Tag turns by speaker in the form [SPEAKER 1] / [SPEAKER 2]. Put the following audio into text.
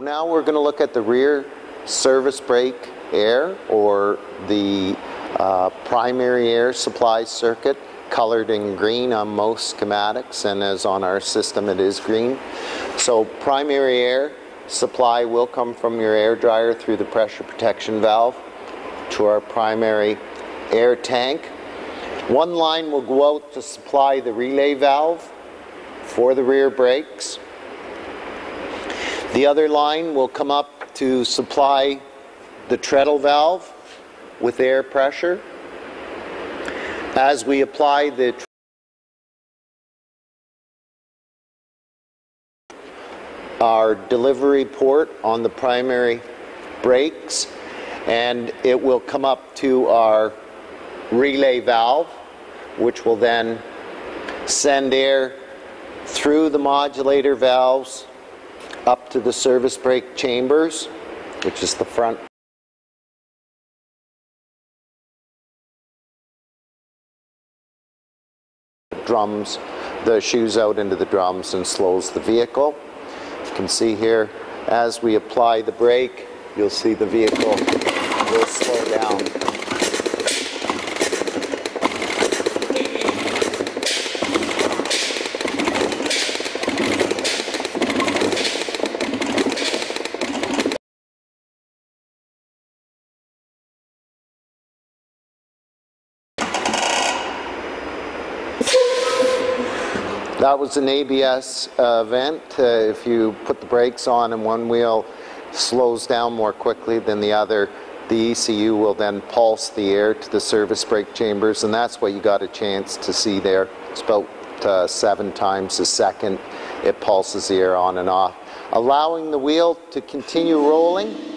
[SPEAKER 1] Now we're going to look at the rear service brake air or the uh, primary air supply circuit colored in green on most schematics and as on our system it is green. So primary air supply will come from your air dryer through the pressure protection valve to our primary air tank. One line will go out to supply the relay valve for the rear brakes. The other line will come up to supply the treadle valve with air pressure. As we apply the our delivery port on the primary brakes and it will come up to our relay valve which will then send air through the modulator valves up to the service brake chambers which is the front. Drums the shoes out into the drums and slows the vehicle. You can see here as we apply the brake you'll see the vehicle will slow down That was an ABS uh, event. Uh, if you put the brakes on and one wheel slows down more quickly than the other, the ECU will then pulse the air to the service brake chambers, and that's what you got a chance to see there. It's about uh, seven times a second it pulses the air on and off, allowing the wheel to continue rolling